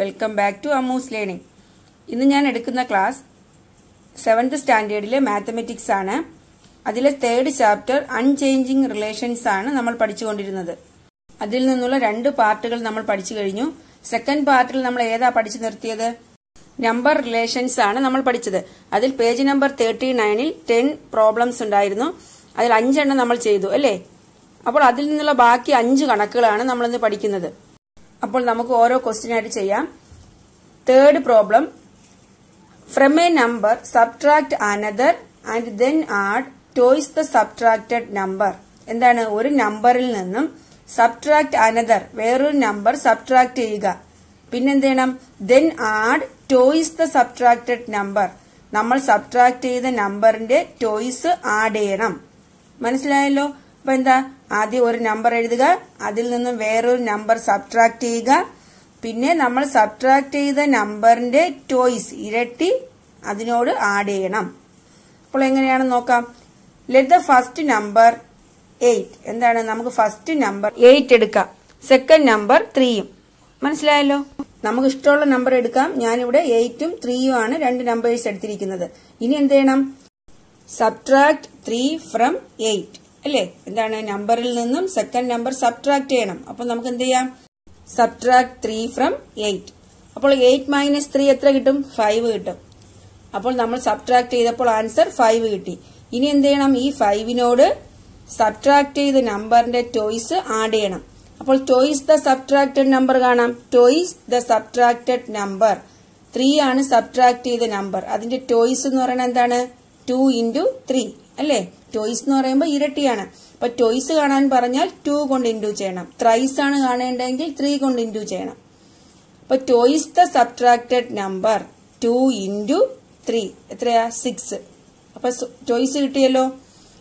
Welcome back to Ammu's learning ഇന്ന് ഞാൻ എടുക്കുന്ന ക്ലാസ് സെവൻത് സ്റ്റാൻഡേർഡിലെ മാത്തമെറ്റിക്സ് ആണ്. അതിലെ തേർഡ് ചാപ്റ്റർ അൺചേഞ്ചിങ് റിലേഷൻസ് ആണ് നമ്മൾ പഠിച്ചുകൊണ്ടിരുന്നത്. അതിൽ നിന്നുള്ള രണ്ട് പാർട്ടുകൾ നമ്മൾ പഠിച്ചു കഴിഞ്ഞു. സെക്കൻഡ് പാർട്ടിൽ നമ്മൾ ഏതാ പഠിച്ചു നിർത്തിയത്? നമ്പർ റിലേഷൻസ് ആണ് നമ്മൾ പഠിച്ചത്. അതിൽ പേജ് നമ്പർ തേർട്ടി നയനിൽ ടെൻ പ്രോബ്ലംസ് ഉണ്ടായിരുന്നു. അതിൽ അഞ്ചെണ്ണം നമ്മൾ ചെയ്തു അല്ലേ? അപ്പോൾ അതിൽ നിന്നുള്ള ബാക്കി അഞ്ച് കണക്കുകളാണ് നമ്മൾ ഇന്ന് പഠിക്കുന്നത്. അപ്പോൾ നമുക്ക് ഓരോ ക്വസ്റ്റ്യൻ ആയിട്ട് ചെയ്യാം. Third problem from a number subtract another and then add twice the subtracted number എന്താണ്? ഒരു നമ്പറിൽ നിന്നും സബ്ട്രാക്ട് അനദർ വേറൊരു നമ്പർ സബ്ട്രാക്ട് ചെയ്യുക. പിന്നെന്ത് ചെയ്യണം? Then add twice the subtracted number നമ്മൾ സബ്ട്രാക്ട് ചെയ്ത നമ്പറിന്റെ ടോയ്സ് ആഡ് ചെയ്യണം. മനസ്സിലായല്ലോ? അപ്പൊ എന്താ? ആദ്യം ഒരു നമ്പർ എഴുതുക. അതിൽ നിന്നും വേറൊരു നമ്പർ സബ്ട്രാക്ട് ചെയ്യുക. പിന്നെ നമ്മൾ സബ്ട്രാക്ട് ചെയ്ത നമ്പറിന്റെ ടോയ്സ് ഇരട്ടി അതിനോട് ആഡ് ചെയ്യണം. അപ്പോൾ എങ്ങനെയാണ് നോക്കാം? Let the first number eight എന്താണ്? നമുക്ക് ഫസ്റ്റ് നമ്പർ എയ്റ്റ് എടുക്കാം. സെക്കൻഡ് നമ്പർ ത്രീയും മനസ്സിലായല്ലോ? നമുക്ക് ഇഷ്ടമുള്ള നമ്പർ എടുക്കാം. ഞാനിവിടെ എയ്റ്റും ത്രീയും ആണ് രണ്ട് നമ്പേഴ്സ് എടുത്തിരിക്കുന്നത്. ഇനി എന്ത് ചെയ്യണം? സബ്ട്രാക്ട് ത്രീ ഫ്രം എയ്റ്റ് അല്ലേ? എന്താണ്? നമ്പറിൽ നിന്നും സെക്കൻഡ് നമ്പർ സബ്ട്രാക്ട് ചെയ്യണം. അപ്പോൾ നമുക്ക് എന്ത് ചെയ്യാം? സബ്ട്രാക്ട് ത്രീ ഫ്രം എയ്റ്റ് അപ്പോൾ എയ്റ്റ് മൈനസ് ത്രീ എത്ര കിട്ടും? ഫൈവ് കിട്ടും. അപ്പോൾ നമ്മൾ സബ്ട്രാക്ട് ചെയ്തപ്പോൾ ആൻസർ ഫൈവ് കിട്ടി. ഇനി എന്ത് ചെയ്യണം? ഈ ഫൈവിനോട് സബ്ട്രാക്ട് ചെയ്ത നമ്പറിന്റെ ടോയ്സ് ആഡ് ചെയ്യണം. അപ്പോൾ ടോയ്സ് ദ സബ്ട്രാക്റ്റഡ് നമ്പർ കാണാം. Twice the subtracted number three ആണ് സബ്ട്രാക്ട് ചെയ്ത നമ്പർ അതിന്റെ ടോയ്സ് എന്ന് പറയുന്നത് എന്താണ്? ടു ഇന്റു ത്രീ അല്ലേ? ടോയ്സ് എന്ന് പറയുമ്പോൾ ഇരട്ടിയാണ്. അപ്പൊ ടോയ്സ് കാണാൻ പറഞ്ഞാൽ ടു കൊണ്ട് ഇന്റു ചെയ്യണം. ത്രൈസ് ആണ് കാണേണ്ടതെങ്കിൽ ത്രീ കൊണ്ട് ഇന്റു ചെയ്യണം. അപ്പൊ twice the subtracted number two into three എത്രയാ? സിക്സ് അപ്പൊ ടോയ്സ് കിട്ടിയല്ലോ?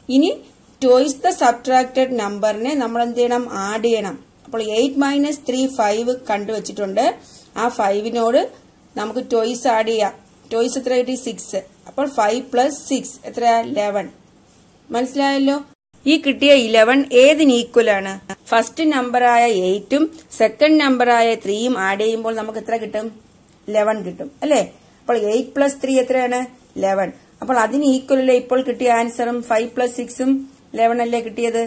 ഇനി ടോയ്സ് ദ സബ്ട്രാക്റ്റഡ് നമ്പറിനെ നമ്മൾ എന്ത് ചെയ്യണം? ആഡ് ചെയ്യണം. അപ്പോൾ എയ്റ്റ് മൈനസ് ത്രീ ഫൈവ് കണ്ടുവച്ചിട്ടുണ്ട്. ആ ഫൈവിനോട് നമുക്ക് ടോയ്സ് ആഡ് ചെയ്യാം. ടോയ്സ് എത്ര കിട്ടി? സിക്സ് അപ്പോൾ ഫൈവ് പ്ലസ് സിക്സ് എത്രയാ? ലെവൻ മനസ്സിലായല്ലോ? ഈ കിട്ടിയ ഇലവൻ ഏതിന് ഈക്വൽ ആണ്? ഫസ്റ്റ് നമ്പറായ എയ്റ്റും സെക്കൻഡ് നമ്പറായ ത്രീയും ആഡ് ചെയ്യുമ്പോൾ നമുക്ക് എത്ര കിട്ടും? ലെവൻ കിട്ടും അല്ലേ? അപ്പോൾ എയ്റ്റ് പ്ലസ് ത്രീ എത്രയാണ്? ലെവൻ അപ്പോൾ അതിന് ഈക്വൽ അല്ലേ ഇപ്പോൾ കിട്ടിയ ആൻസറും ഫൈവ് പ്ലസ് സിക്സും ലെവൻ അല്ലേ കിട്ടിയത്?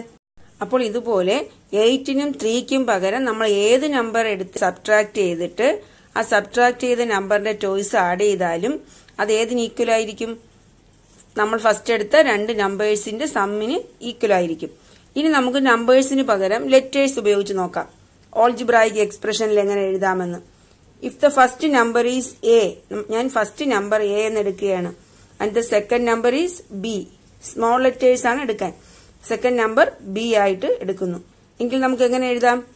അപ്പോൾ ഇതുപോലെ എയ്റ്റിനും ത്രീക്കും പകരം നമ്മൾ ഏത് നമ്പർ എടുത്ത് സബ്ട്രാക്ട് ചെയ്തിട്ട് ആ സബ്ട്രാക്ട് ചെയ്ത നമ്പറിന്റെ ചോയ്സ് ആഡ് ചെയ്താലും അത് ഏതിന് ഈക്വൽ ആയിരിക്കും? നമ്മൾ ഫസ്റ്റ് എടുത്ത രണ്ട് നമ്പേഴ്സിന്റെ സമ്മിന് ഈക്വൽ ആയിരിക്കും. ഇനി നമുക്ക് നമ്പേഴ്സിന് പകരം ലെറ്റേഴ്സ് ഉപയോഗിച്ച് നോക്കാം. ഓൾജിബ്രായിക് എക്സ്പ്രഷനിൽ എങ്ങനെ എഴുതാമെന്ന്. If the first number is A ഞാൻ ഫസ്റ്റ് നമ്പർ എ എന്ന് എടുക്കുകയാണ്. And the second number is B small letters ആണ് എടുക്കാൻ. സെക്കൻഡ് നമ്പർ ബി ആയിട്ട് എടുക്കുന്നു. എങ്കിൽ നമുക്ക് എങ്ങനെ എഴുതാം?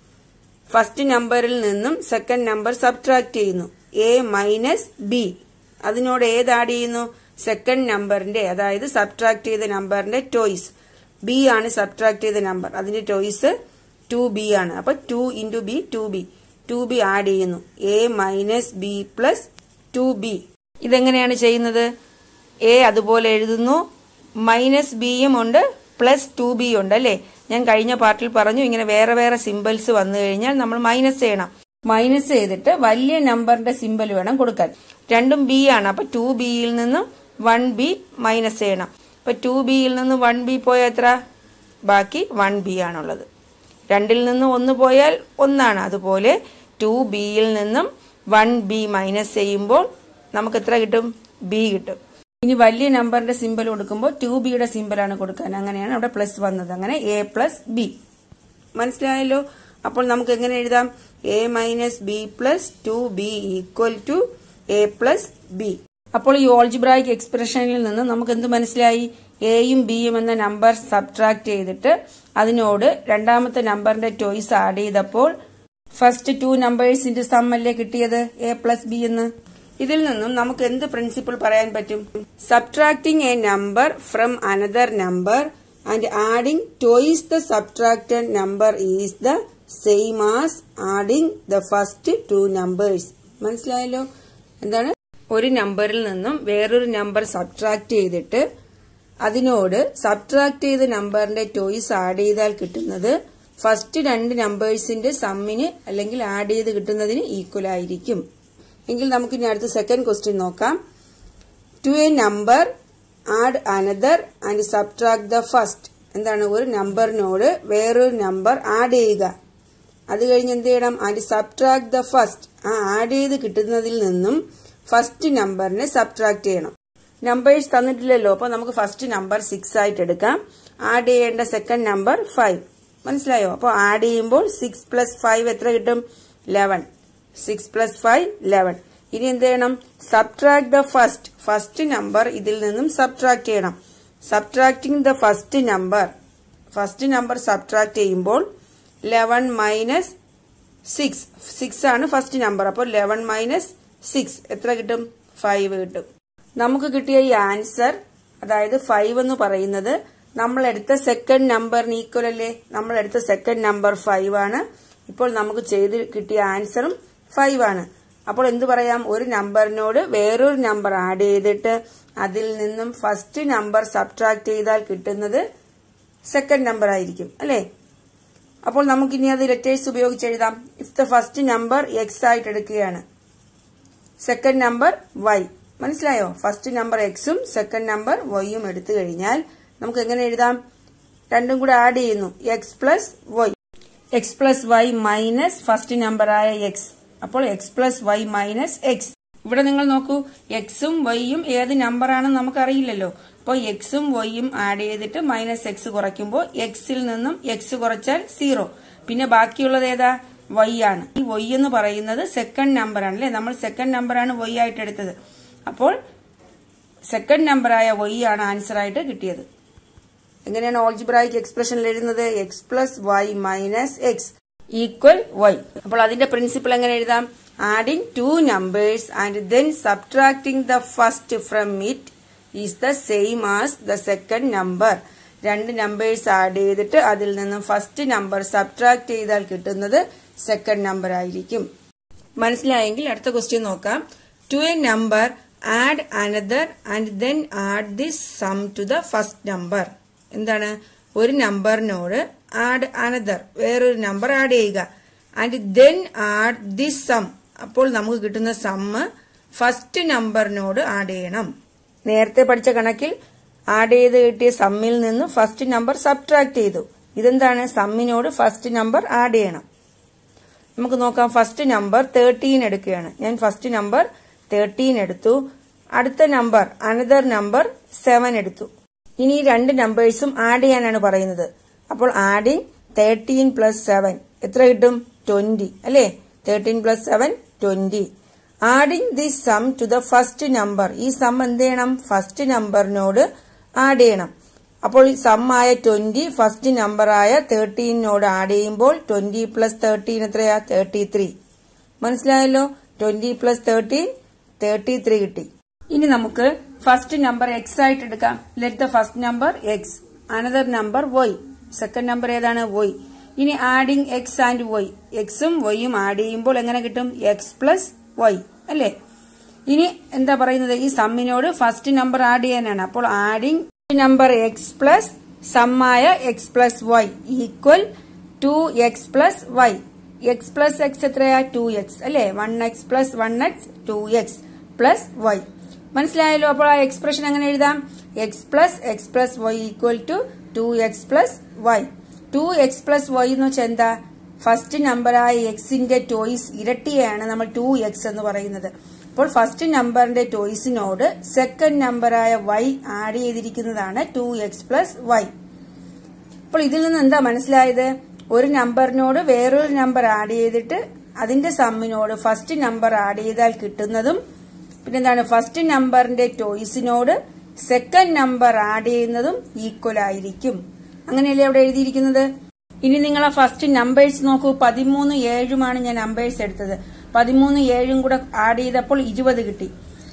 ഫസ്റ്റ് നമ്പറിൽ നിന്നും സെക്കൻഡ് നമ്പർ സബ്ട്രാക്ട് ചെയ്യുന്നു. എ മൈനസ് ബി അതിനോട് ഏത് ആഡ് ചെയ്യുന്നു? സെക്കൻഡ് നമ്പറിന്റെ അതായത് സബ്ട്രാക്ട് ചെയ്ത നമ്പറിന്റെ ടോയ്സ് ബി ആണ് സബ്ട്രാക്ട് ചെയ്ത നമ്പർ അതിന്റെ ടോയ്സ് ടു ബി ആണ്. അപ്പൊ two into B two B two B add ചെയ്യുന്നു. A minus B plus two B ഇതെങ്ങനെയാണ് ചെയ്യുന്നത്? എ അതുപോലെ എഴുതുന്നു. മൈനസ് ബിയും ഉണ്ട് പ്ലസ് ടു ബി ഉണ്ട് അല്ലേ? ഞാൻ കഴിഞ്ഞ പാർട്ടിൽ പറഞ്ഞു ഇങ്ങനെ വേറെ വേറെ സിമ്പിൾസ് വന്നു കഴിഞ്ഞാൽ നമ്മൾ മൈനസ് ചെയ്യണം. മൈനസ് ചെയ്തിട്ട് വലിയ നമ്പറിന്റെ സിമ്പിൾ വേണം കൊടുക്കാൻ. രണ്ടും ബി ആണ്. അപ്പൊ ടു ബിയിൽ നിന്നും വൺ ബി മൈനസ് ചെയ്യണം. ഇപ്പോൾ ടു ബിയിൽ നിന്ന് വൺ ബി പോയാൽ എത്ര? ബാക്കി വൺ ബി ആണുള്ളത്. രണ്ടിൽ നിന്ന് ഒന്ന് പോയാൽ ഒന്നാണ്. അതുപോലെ ടു ബിയിൽ നിന്നും വൺ ബി മൈനസ് ചെയ്യുമ്പോൾ നമുക്ക് എത്ര കിട്ടും? ബി കിട്ടും. ഇനി വലിയ നമ്പറിന്റെ സിമ്പിൾ കൊടുക്കുമ്പോൾ ടു ബിയുടെ സിമ്പിളാണ് കൊടുക്കാൻ. അങ്ങനെയാണ് അവിടെ പ്ലസ് വന്നത്. അങ്ങനെ എ പ്ലസ് ബി. മനസ്സിലായല്ലോ? അപ്പോൾ നമുക്ക് എങ്ങനെ എഴുതാം? A minus B plus two B equal two A plus B. അപ്പോൾ ഈ ഓൾജിബ്രായിക് എക്സ്പ്രഷനിൽ നിന്ന് നമുക്ക് എന്ത് മനസ്സിലായി? എയും ബിയും എന്ന നമ്പർ സബ്ട്രാക്ട് ചെയ്തിട്ട് അതിനോട് രണ്ടാമത്തെ നമ്പറിന്റെ ചോയ്സ് ആഡ് ചെയ്തപ്പോൾ ഫസ്റ്റ് ടു നമ്പേഴ്സിന്റെ സം അല്ലേ കിട്ടിയത്? എ പ്ലസ് ബി എന്ന്. ഇതിൽ നിന്നും നമുക്ക് എന്ത് പ്രിൻസിപ്പിൾ പറയാൻ പറ്റും? Subtracting a number from another number and adding twice the subtracted number is the same as adding the first two numbers മനസ്സിലായല്ലോ? എന്താണ്? ഒരു നമ്പറിൽ നിന്നും വേറൊരു നമ്പർ സബ്ട്രാക്ട് ചെയ്തിട്ട് അതിനോട് സബ്ട്രാക്ട് ചെയ്ത നമ്പറിന്റെ ടോയ്സ് ആഡ് ചെയ്താൽ കിട്ടുന്നത് ഫസ്റ്റ് രണ്ട് നമ്പേഴ്സിന്റെ സമ്മിന് അല്ലെങ്കിൽ ആഡ് ചെയ്ത് കിട്ടുന്നതിന് ഈക്വൽ ആയിരിക്കും. എങ്കിൽ നമുക്ക് ഇനി അടുത്ത സെക്കൻഡ് ക്വസ്റ്റ്യൻ നോക്കാം. To a number add another and subtract the first എന്താണ്? ഒരു നമ്പറിനോട് വേറൊരു നമ്പർ ആഡ് ചെയ്യുക. അത് കഴിഞ്ഞ് എന്ത് ചെയ്യണം? ആൻഡ് സബ്ട്രാക്ട് ദ ഫസ്റ്റ് ആ ആഡ് ചെയ്ത് കിട്ടുന്നതിൽ നിന്നും ഫസ്റ്റ് നമ്പറിനെ സബ്ട്രാക്ട് ചെയ്യണം. നമ്പേഴ്സ് തന്നിട്ടില്ലല്ലോ അപ്പൊ നമുക്ക് ഫസ്റ്റ് നമ്പർ സിക്സ് ആയിട്ട് എടുക്കാം. ആഡ് ചെയ്യേണ്ട സെക്കൻഡ് നമ്പർ ഫൈവ് മനസ്സിലായോ? അപ്പോൾ ആഡ് ചെയ്യുമ്പോൾ സിക്സ് പ്ലസ് ഫൈവ് എത്ര കിട്ടും? Eleven six plus five eleven ഇനി എന്ത് ചെയ്യണം? Subtract the first first number ഇതിൽ നിന്നും സബ്ട്രാക്ട് ചെയ്യണം. Subtracting the first number first number subtract ചെയ്യുമ്പോൾ ലെവൻ മൈനസ് സിക്സ് സിക്സ് ആണ് ഫസ്റ്റ് നമ്പർ അപ്പോൾ ലെവൻ മൈനസ് സിക്സ്. എത്ര കിട്ടും? ഫൈവ് കിട്ടും. നമുക്ക് കിട്ടിയ ഈ ആൻസർ അതായത് ഫൈവ് എന്ന് പറയുന്നത് നമ്മൾ എടുത്ത സെക്കൻഡ് നമ്പറിന് ഈക്വൽ അല്ലേ? നമ്മൾ എടുത്ത സെക്കൻഡ് നമ്പർ ഫൈവ് ആണ്. ഇപ്പോൾ നമുക്ക് ചെയ്ത് കിട്ടിയ ആൻസറും ഫൈവ് ആണ്. അപ്പോൾ എന്തു പറയാം? ഒരു നമ്പറിനോട് വേറൊരു നമ്പർ ആഡ് ചെയ്തിട്ട് അതിൽ നിന്നും ഫസ്റ്റ് നമ്പർ സബ്ട്രാക്ട് ചെയ്താൽ കിട്ടുന്നത് സെക്കൻഡ് നമ്പർ ആയിരിക്കും അല്ലേ? അപ്പോൾ നമുക്കിനി അത് ലെറ്റേഴ്സ് ഉപയോഗിച്ച് എഴുതാം. If the first number X ആയിട്ട് എടുക്കുകയാണ്. സെക്കൻഡ് നമ്പർ വൈ മനസ്സിലായോ? ഫസ്റ്റ് നമ്പർ എക്സും സെക്കൻഡ് നമ്പർ വൈയും എടുത്തു കഴിഞ്ഞാൽ നമുക്ക് എങ്ങനെ എഴുതാം? രണ്ടും കൂടെ ആഡ് ചെയ്യുന്നു. X plus Y X plus Y minus first നമ്പറായ എക്സ് അപ്പോൾ X plus Y minus X ഇവിടെ നിങ്ങൾ നോക്കൂ. എക്സും വൈയും ഏത് നമ്പറാണെന്ന് നമുക്കറിയില്ലല്ലോ. അപ്പോൾ എക്സും വൈയും ആഡ് ചെയ്തിട്ട് മൈനസ് എക്സ് കുറയ്ക്കുമ്പോൾ എക്സിൽ നിന്നും എക്സ് കുറച്ചാൽ സീറോ പിന്നെ ബാക്കിയുള്ളത് ഏതാ? വൈ ആണ്. ഈ വൈ എന്ന് പറയുന്നത് സെക്കൻഡ് നമ്പർ ആണ് അല്ലേ? നമ്മൾ സെക്കൻഡ് നമ്പർ ആണ് വൈ ആയിട്ട് എടുത്തത്. അപ്പോൾ സെക്കൻഡ് നമ്പർ ആയ വൈ ആണ് ആൻസർ ആയിട്ട് കിട്ടിയത്. എങ്ങനെയാണ് ഓൾജിബ്രായിക് എക്സ്പ്രഷൻ എഴുതുന്നത്? X plus Y minus X equal Y അപ്പോൾ അതിന്റെ പ്രിൻസിപ്പിൾ എങ്ങനെ എഴുതാം? Adding two numbers and then subtracting the first from it is the same as the second number രണ്ട് നമ്പേഴ്സ് ആഡ് ചെയ്തിട്ട് അതിൽ നിന്നും ഫസ്റ്റ് നമ്പർ സബ്ട്രാക്ട് ചെയ്താൽ കിട്ടുന്നത് സെക്കൻഡ് നമ്പർ ആയിരിക്കും. മനസ്സിലായെങ്കിൽ അടുത്ത ക്വസ്റ്റ്യൻ നോക്കാം. To a number add another and then add this sum to the first number എന്താണ്? ഒരു നമ്പറിനോട് ആഡ് അനദർ വേറൊരു നമ്പർ ആഡ് ചെയ്യുക. And then add this sum അപ്പോൾ നമുക്ക് കിട്ടുന്ന സമ്മ് ഫസ്റ്റ് നമ്പറിനോട് ആഡ് ചെയ്യണം. നേരത്തെ പഠിച്ച കണക്കിൽ ആഡ് ചെയ്ത് കിട്ടിയ സമ്മിൽ നിന്ന് ഫസ്റ്റ് നമ്പർ സബ്ട്രാക്ട് ചെയ്തു. ഇതെന്താണ്? സമ്മിനോട് ഫസ്റ്റ് നമ്പർ ആഡ് ചെയ്യണം. നമുക്ക് നോക്കാം. ഫസ്റ്റ് നമ്പർ തേർട്ടീൻ എടുക്കുകയാണ്. ഞാൻ ഫസ്റ്റ് നമ്പർ തേർട്ടീൻ എടുത്തു. അടുത്ത നമ്പർ അനദർ നമ്പർ സെവൻ എടുത്തു. ഇനി രണ്ട് നമ്പേഴ്സും ആഡ് ചെയ്യാനാണ് പറയുന്നത്. അപ്പോൾ ആഡിങ് തേർട്ടീൻ പ്ലസ് സെവൻ എത്ര കിട്ടും? ട്വന്റി അല്ലേ? Thirteen plus seven twenty adding the sum to the first number ഈ സം എന്ത് ചെയ്യണം? ഫസ്റ്റ് നമ്പറിനോട് ആഡ് ചെയ്യണം. അപ്പോൾ ഈ സം ആയ ട്വന്റി ഫസ്റ്റ് നമ്പറായ തേർട്ടീനോട് ആഡ് ചെയ്യുമ്പോൾ ട്വന്റി പ്ലസ് തേർട്ടീൻ എത്രയാ? തേർട്ടി ത്രീ മനസ്സിലായല്ലോ? Twenty plus thirteen thirty three കിട്ടി. ഇനി നമുക്ക് ഫസ്റ്റ് നമ്പർ എക്സ് ആയിട്ട് എടുക്കാം. Let the first number X another number Y second number ഏതാണ്? വൈ ഇനി ആഡിങ് എക്സ് ആൻഡ് വൈ എക്സും വൈയും ആഡ് ചെയ്യുമ്പോൾ എങ്ങനെ കിട്ടും? എക്സ് പ്ലസ് വൈ അല്ലേ? ഇനി എന്താ പറയുന്നത്? ഈ സമ്മിനോട് ഫസ്റ്റ് നമ്പർ ആഡ് ചെയ്യാനാണ്. അപ്പോൾ adding number X plus സമ്മായ X plus Y equal to X plus Y X plus X എത്രയാ ടു എക്സ് അല്ലെ one X plus one X two X plus Y മനസ്സിലായല്ലോ അപ്പോൾ ആ എക്സ്പ്രഷൻ എങ്ങനെ എഴുതാം X plus X plus Y equal to two X plus Y two X plus Y എന്ന് വെച്ചാൽ എന്താ ഫസ്റ്റ് നമ്പറായ എക്സിന്റെ ടോയ്സ് ഇരട്ടിയാണ് നമ്മൾ ടു എക്സ് എന്ന് പറയുന്നത് അപ്പോൾ ഫസ്റ്റ് നമ്പറിന്റെ ടോയ്സിനോട് സെക്കൻഡ് നമ്പറായ വൈ ആഡ് ചെയ്തിരിക്കുന്നതാണ് ടു എക്സ് പ്ലസ് വൈ അപ്പോൾ ഇതിൽ നിന്ന് എന്താ മനസ്സിലായത്? ഒരു നമ്പറിനോട് വേറൊരു നമ്പർ ആഡ് ചെയ്തിട്ട് അതിന്റെ സമ്മിനോട് ഫസ്റ്റ് നമ്പർ ആഡ് ചെയ്താൽ കിട്ടുന്നതും പിന്നെന്താണ്? ഫസ്റ്റ് നമ്പറിന്റെ ടോയ്സിനോട് സെക്കൻഡ് നമ്പർ ആഡ് ചെയ്യുന്നതും ഈക്വൽ ആയിരിക്കും. അങ്ങനെയല്ലേ അവിടെ എഴുതിയിരിക്കുന്നത്? ഇനി നിങ്ങൾ ആ ഫസ്റ്റ് നമ്പേഴ്സ് നോക്കൂ. പതിമൂന്ന് ഏഴുമാണ് ഞാൻ നമ്പേഴ്സ് എടുത്തത്. പതിമൂന്ന് ഏഴും കൂടെ ആഡ് ചെയ്തപ്പോൾ ഇരുപത് കിട്ടി.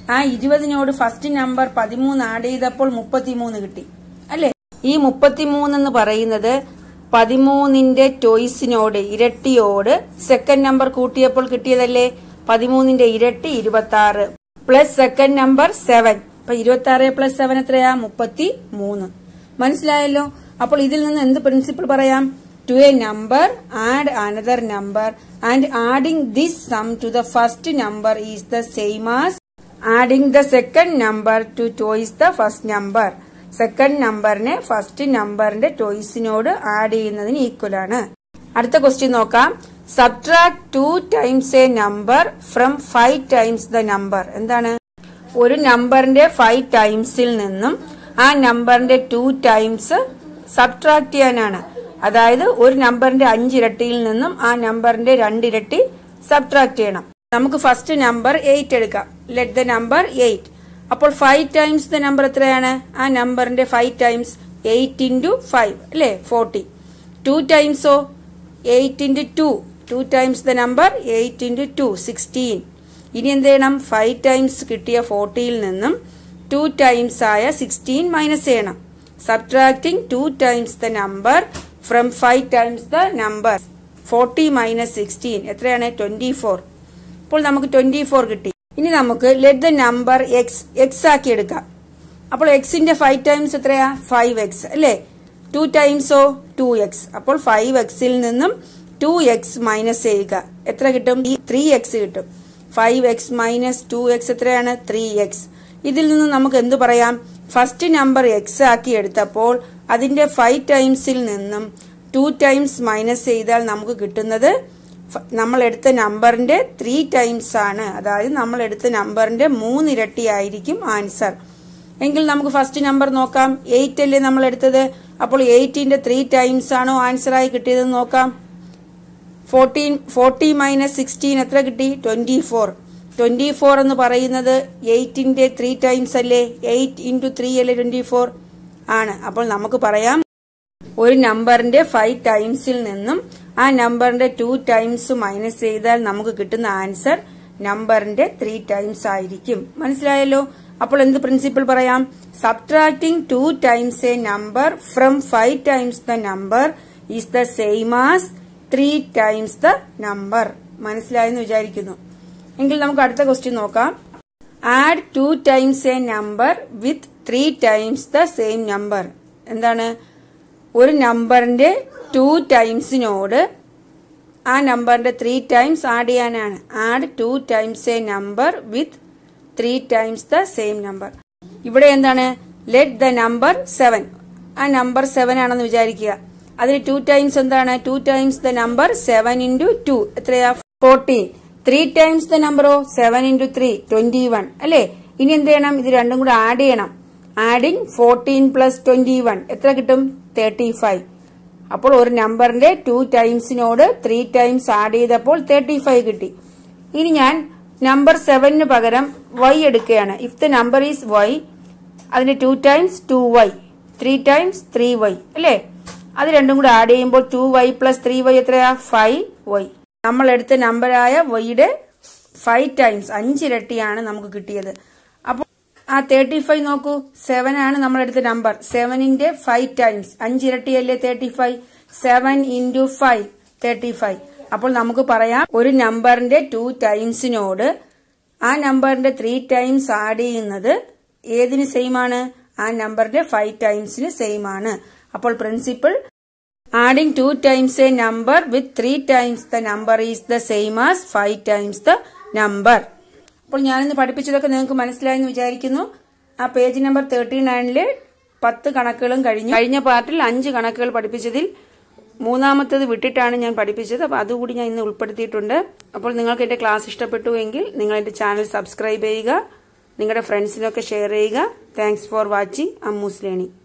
ആ ഇരുപതിനോട് ഫസ്റ്റ് നമ്പർ പതിമൂന്ന് ആഡ് ചെയ്തപ്പോൾ മുപ്പത്തിമൂന്ന് കിട്ടി. അല്ലേ? ഈ മുപ്പത്തിമൂന്ന് പറയുന്നത് പതിമൂന്നിന്റെ ടോയ്സിനോട് ഇരട്ടിയോട് സെക്കൻഡ് നമ്പർ കൂട്ടിയപ്പോൾ കിട്ടിയതല്ലേ? പതിമൂന്നിന്റെ ഇരട്ടി ഇരുപത്തി ആറ് പ്ലസ് സെക്കൻഡ് നമ്പർ സെവൻ അപ്പൊ ഇരുപത്തി ആറ് പ്ലസ് സെവൻ എത്രയാ? മുപ്പത്തി മൂന്ന് മനസ്സിലായല്ലോ? അപ്പോൾ ഇതിൽ നിന്ന് എന്ത് പ്രിൻസിപ്പിൾ പറയാം? To a number, add another number and adding this sum to the first number is the same as adding the second number to twice the first number. Second നമ്പറിനെ ഫസ്റ്റ് നമ്പറിന്റെ ടോയ്സിനോട് ആഡ് ചെയ്യുന്നതിന് equal ആണ്. അടുത്ത question നോക്കാം. Subtract two times a number from five times the number എന്താണ്? ഒരു നമ്പറിന്റെ ഫൈവ് ടൈംസിൽ നിന്നും ആ നമ്പറിന്റെ ടു ടൈംസ് സബ്ട്രാക്ട് ചെയ്യാനാണ്. അതായത് ഒരു നമ്പറിന്റെ അഞ്ചിരട്ടിയിൽ നിന്നും ആ നമ്പറിന്റെ രണ്ടിരട്ടി സബ്ട്രാക്ട് ചെയ്യണം. നമുക്ക് ഫസ്റ്റ് നമ്പർ എയ്റ്റ് എടുക്കാം. ലെറ്റ് ദ നമ്പർ എയ്റ്റ് അപ്പോൾ ഫൈവ് ടൈംസ് ദ നമ്പർ എത്രയാണ്? ആ നമ്പറിന്റെ five times eight into five അല്ലേ? Forty two ടൈംസോ eight into two two times the number eight into two sixteen ഇനി എന്ത് ചെയ്യണം? ഫൈവ് ടൈംസ് കിട്ടിയ ഫോർട്ടിയിൽ നിന്നും ടു ടൈംസ് ആയ സിക്സ്റ്റീൻ മൈനസ് ചെയ്യണം. Subtracting two times the number from five times the number forty minus sixteen എത്രയാണ്? Twenty four അപ്പോൾ നമുക്ക് ട്വന്റി ഫോർ കിട്ടി. ഇനി നമുക്ക് let the number x x ആക്കി എടുക്കാം. അപ്പോൾ എക്സിന്റെ ഫൈവ് ടൈംസ് എത്രയാ? ഫൈവ് എക്സ് അല്ലേ? ടു ടൈംസോ ടു എക്സ് അപ്പോൾ ഫൈവ് എക്സിൽ നിന്നും ടു എക്സ് മൈനസ് ചെയ്യുക എത്ര കിട്ടും? ഈ ത്രീ എക്സ് കിട്ടും. Five x minus two x എത്രയാണ്? ത്രീ എക്സ് ഇതിൽ നിന്ന് നമുക്ക് എന്ത് പറയാം? ഫസ്റ്റ് നമ്പർ എക്സ് ആക്കി എടുത്തപ്പോൾ അതിന്റെ ഫൈവ് ടൈംസിൽ നിന്നും ടു ടൈംസ് മൈനസ് ചെയ്താൽ നമുക്ക് കിട്ടുന്നത് നമ്മൾ എടുത്ത നമ്പറിന്റെ ത്രീ ടൈംസ് ആണ്. അതായത് നമ്മൾ എടുത്ത നമ്പറിന്റെ മൂന്നിരട്ടി ആയിരിക്കും ആൻസർ എങ്കിൽ നമുക്ക് ഫസ്റ്റ് നമ്പർ നോക്കാം. എയ്റ്റ് അല്ലേ നമ്മൾ എടുത്തത്? അപ്പോൾ എയ്റ്റിന്റെ ത്രീ ടൈംസ് ആണോ ആൻസർ ആയി കിട്ടിയത് നോക്കാം. ഫോർട്ടീൻ ഫോർട്ടി മൈനസ് സിക്സ്റ്റീൻ എത്ര കിട്ടി? ട്വന്റി ഫോർ ട്വന്റി ഫോർ എന്ന് പറയുന്നത് എയ്റ്റിന്റെ ത്രീ ടൈംസ് അല്ലേ? എയ്റ്റ് ഇന്റു ത്രീ അല്ലേ ട്വന്റി ഫോർ ആണ്. അപ്പോൾ നമുക്ക് പറയാം ഒരു നമ്പറിന്റെ ഫൈവ് ടൈംസിൽ നിന്നും ആ നമ്പറിന്റെ ടു ടൈംസ് മൈനസ് ചെയ്താൽ നമുക്ക് കിട്ടുന്ന ആൻസർ നമ്പറിന്റെ ത്രീ ടൈംസ് ആയിരിക്കും. മനസ്സിലായല്ലോ? അപ്പോൾ എന്ത് പ്രിൻസിപ്പിൾ പറയാം? Subtracting two times a number from five times the number is the same as three times the number മനസ്സിലായെന്ന് വിചാരിക്കുന്നു. എങ്കിൽ നമുക്ക് അടുത്ത ക്വസ്റ്റ്യൻ നോക്കാം. Add two times a number with three times the same number എന്താണ്? ഒരു നമ്പറിന്റെ ടു ടൈംസിനോട് ആ നമ്പറിന്റെ ത്രീ ടൈംസ് ആഡ് ചെയ്യാനാണ്. Add two times a number with three times the same number ഇവിടെ എന്താണ്? ലെറ്റ് ദ നമ്പർ സെവൻ ആ നമ്പർ സെവൻ ആണെന്ന് വിചാരിക്കുക. അതിന് ടു ടൈംസ് എന്താണ്? Two times the number seven into two എത്രയാ? ഫോർട്ടീൻ ത്രീ ടൈംസ് ദ നമ്പറോ seven into three twenty one അല്ലേ? ഇനി എന്ത് ചെയ്യണം? ഇത് രണ്ടും കൂടെ ആഡ് ചെയ്യണം. Adding fourteen plus twenty one എത്ര കിട്ടും? തേർട്ടി ഫൈവ് അപ്പോൾ ഒരു നമ്പറിന്റെ ടു ടൈംസിനോട് ത്രീ ടൈംസ് ആഡ് ചെയ്തപ്പോൾ തേർട്ടി ഫൈവ് കിട്ടി. ഇനി ഞാൻ നമ്പർ സെവനിന് പകരം വൈ എടുക്കുകയാണ്. If the number is y അതിന്റെ two times two y three times three y അല്ലേ? അത് രണ്ടും കൂടെ ആഡ് ചെയ്യുമ്പോൾ two y plus three y എത്രയാ? ഫൈവ് വൈ നമ്മൾ എടുത്ത നമ്പറായ വൈയുടെ ഫൈവ് ടൈംസ് അഞ്ചിരട്ടിയാണ് നമുക്ക് കിട്ടിയത്. ആ തേർട്ടി ഫൈവ് നോക്കൂ. സെവൻ ആണ് നമ്മൾ എടുത്ത നമ്പർ സെവനിന്റെ five times അഞ്ചിരട്ടിയല്ലേ thirty five seven into five thirty five അപ്പോൾ നമുക്ക് പറയാം ഒരു നമ്പറിന്റെ ടു ടൈംസിനോട് ആ നമ്പറിന്റെ ത്രീ ടൈംസ് ആഡ് ചെയ്യുന്നത് ഏതിന് സെയിം ആണ്? ആ നമ്പറിന്റെ ഫൈവ് ടൈംസിന് സെയിം ആണ്. അപ്പോൾ principle adding two times a number with three times the number is the same as five times the number അപ്പോൾ ഞാനിന്ന് പഠിപ്പിച്ചതൊക്കെ നിങ്ങൾക്ക് മനസ്സിലായെന്ന് വിചാരിക്കുന്നു. ആ പേജ് നമ്പർ തേർട്ടി നയനിൽ പത്ത് കണക്കുകളും കഴിഞ്ഞു. കഴിഞ്ഞ പാർട്ടിൽ അഞ്ച് കണക്കുകൾ പഠിപ്പിച്ചതിൽ മൂന്നാമത്തത് വിട്ടിട്ടാണ് ഞാൻ പഠിപ്പിച്ചത്. അപ്പോൾ അതുകൂടി ഞാൻ ഇന്ന് ഉൾപ്പെടുത്തിയിട്ടുണ്ട്. അപ്പോൾ നിങ്ങൾക്ക് എന്റെ ക്ലാസ് ഇഷ്ടപ്പെട്ടു എങ്കിൽ നിങ്ങൾ എന്റെ ചാനൽ സബ്സ്ക്രൈബ് ചെയ്യുക. നിങ്ങളുടെ ഫ്രണ്ട്സിനൊക്കെ ഷെയർ ചെയ്യുക. Thanks for watching. Ammu's learning